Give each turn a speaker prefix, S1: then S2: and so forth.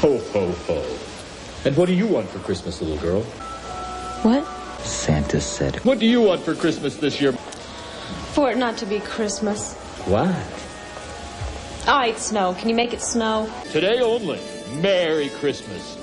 S1: Ho, ho, ho. And what do you want for Christmas, little girl?
S2: What?
S3: Santa said.
S1: What do you want for Christmas this year?
S2: For it not to be Christmas.
S1: Why?
S2: Ah, I snow. Can you make it snow?
S1: Today only. Merry Christmas.